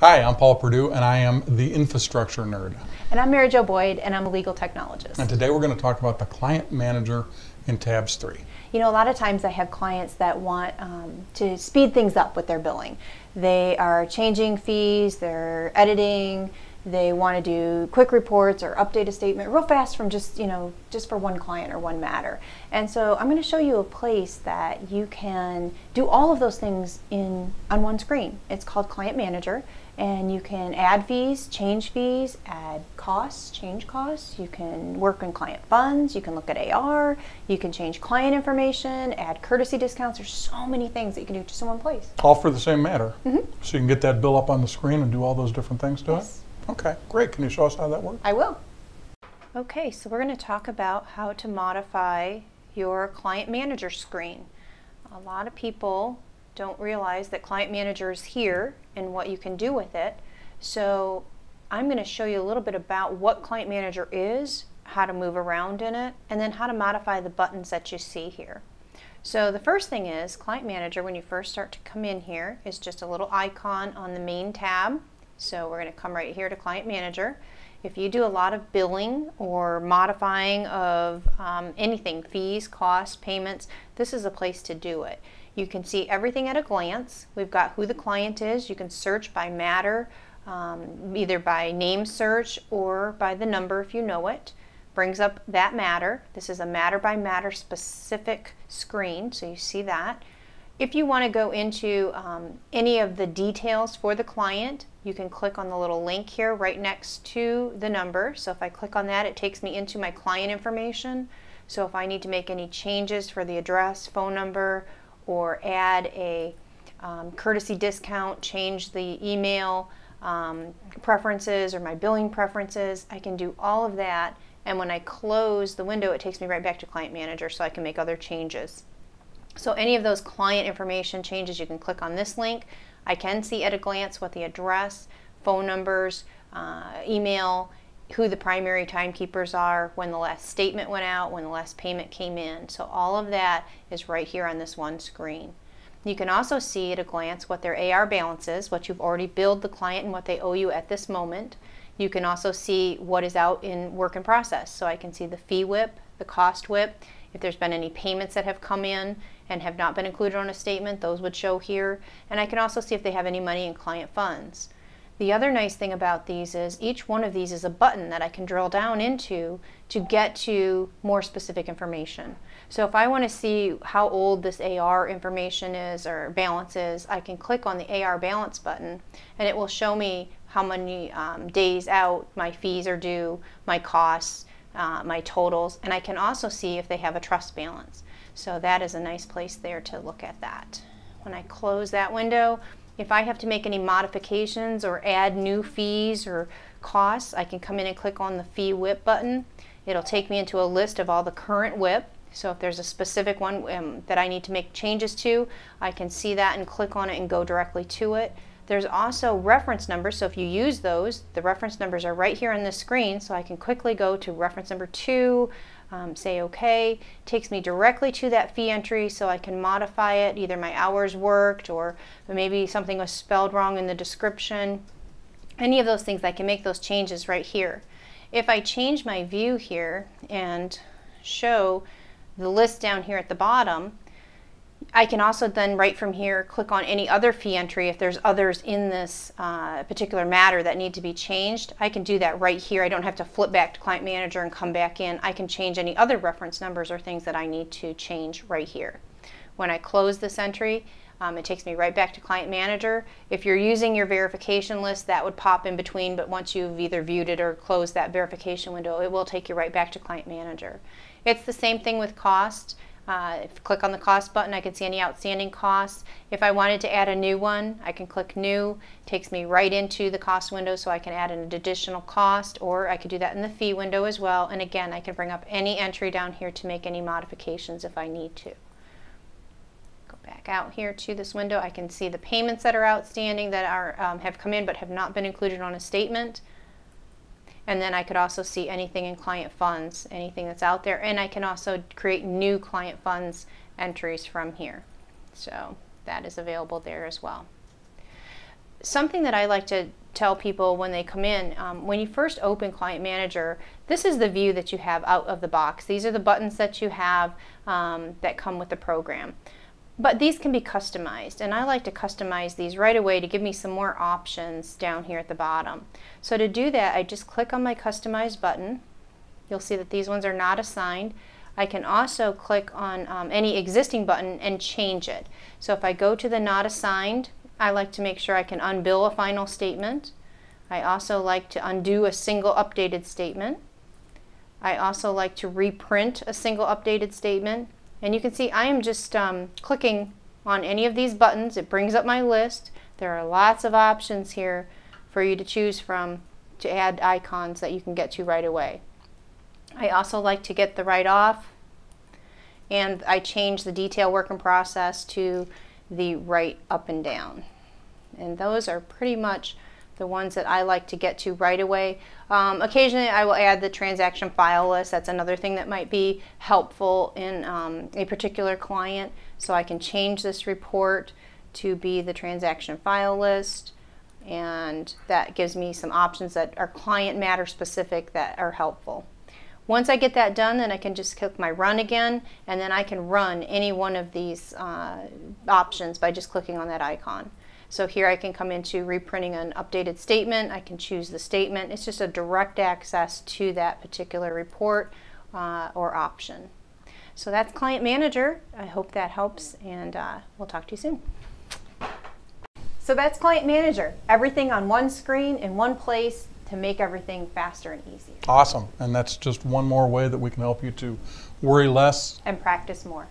Hi, I'm Paul Purdue, and I am the infrastructure nerd. And I'm Mary Jo Boyd, and I'm a legal technologist. And today we're going to talk about the client manager in Tabs3. You know, a lot of times I have clients that want um, to speed things up with their billing. They are changing fees, they're editing, they want to do quick reports or update a statement real fast from just, you know, just for one client or one matter. And so I'm going to show you a place that you can do all of those things in on one screen. It's called Client Manager and you can add fees, change fees, add costs, change costs. You can work in client funds, you can look at AR, you can change client information, add courtesy discounts. There's so many things that you can do just in one place. All for the same matter. Mm-hmm. So you can get that bill up on the screen and do all those different things to Yes. it? Okay, great. Can you show us how that works? I will. Okay, so we're going to talk about how to modify your client manager screen. A lot of people don't realize that client manager is here and what you can do with it. So I'm going to show you a little bit about what client manager is, how to move around in it, and then how to modify the buttons that you see here. So the first thing is client manager when you first start to come in here is just a little icon on the main tab. So we're going to come right here to client manager. If you do a lot of billing or modifying of um, anything, fees, costs, payments, this is a place to do it. You can see everything at a glance. We've got who the client is. You can search by matter, um, either by name search or by the number if you know it. Brings up that matter. This is a matter by matter specific screen, so you see that. If you want to go into um, any of the details for the client, you can click on the little link here right next to the number. So if I click on that, it takes me into my client information. So if I need to make any changes for the address, phone number, or add a um, courtesy discount, change the email um, preferences or my billing preferences, I can do all of that. And when I close the window, it takes me right back to Client Manager so I can make other changes. So any of those client information changes, you can click on this link. I can see at a glance what the address, phone numbers, uh, email, who the primary timekeepers are, when the last statement went out, when the last payment came in. So all of that is right here on this one screen. You can also see at a glance what their AR balance is, what you've already billed the client and what they owe you at this moment. You can also see what is out in work in process. So I can see the fee WIP, the cost WIP, if there's been any payments that have come in and have not been included on a statement, those would show here. And I can also see if they have any money in client funds. The other nice thing about these is each one of these is a button that I can drill down into to get to more specific information. So if I want to see how old this AR information is or balance is, I can click on the AR balance button and it will show me how many um, days out my fees are due, my costs, uh, my totals, and I can also see if they have a trust balance. So that is a nice place there to look at that. When I close that window, if I have to make any modifications or add new fees or costs, I can come in and click on the fee WIP button. It'll take me into a list of all the current WIP. So if there's a specific one um, that I need to make changes to, I can see that and click on it and go directly to it. There's also reference numbers, so if you use those, the reference numbers are right here on the screen, so I can quickly go to reference number two, um, say OK, takes me directly to that fee entry so I can modify it, either my hours worked or maybe something was spelled wrong in the description. Any of those things, I can make those changes right here. If I change my view here and show the list down here at the bottom, I can also then right from here click on any other fee entry if there's others in this uh, particular matter that need to be changed. I can do that right here. I don't have to flip back to Client Manager and come back in. I can change any other reference numbers or things that I need to change right here. When I close this entry, um, it takes me right back to Client Manager. If you're using your verification list, that would pop in between, but once you've either viewed it or closed that verification window, it will take you right back to Client Manager. It's the same thing with cost. Uh, if I click on the cost button, I can see any outstanding costs. If I wanted to add a new one, I can click new. takes me right into the cost window so I can add an additional cost or I could do that in the fee window as well. And again, I can bring up any entry down here to make any modifications if I need to. Go back out here to this window. I can see the payments that are outstanding that are um, have come in but have not been included on a statement. And then I could also see anything in client funds, anything that's out there. And I can also create new client funds entries from here. So that is available there as well. something that I like to tell people when they come in, um, when you first open Client Manager, this is the view that you have out of the box. These are the buttons that you have um, that come with the program. But these can be customized, and I like to customize these right away to give me some more options down here at the bottom. So to do that, I just click on my Customize button. You'll see that these ones are not assigned. I can also click on um, any existing button and change it. So if I go to the Not Assigned, I like to make sure I can unbill a final statement. I also like to undo a single updated statement. I also like to reprint a single updated statement. And you can see I am just um, clicking on any of these buttons. It brings up my list. There are lots of options here for you to choose from to add icons that you can get to right away. I also like to get the write off and I change the detail work in process to the write up and down. And those are pretty much the ones that I like to get to right away. Um, occasionally I will add the transaction file list. That's another thing that might be helpful in um, a particular client. So I can change this report to be the transaction file list and that gives me some options that are client matter specific that are helpful. Once I get that done, then I can just click my run again, and then I can run any one of these uh, options by just clicking on that icon. So here I can come into reprinting an updated statement. I can choose the statement. It's just a direct access to that particular report uh, or option. So that's Client Manager. I hope that helps, and uh, we'll talk to you soon. So that's Client Manager. Everything on one screen in one place to make everything faster and easier. Awesome. And that's just one more way that we can help you to worry less And practice more.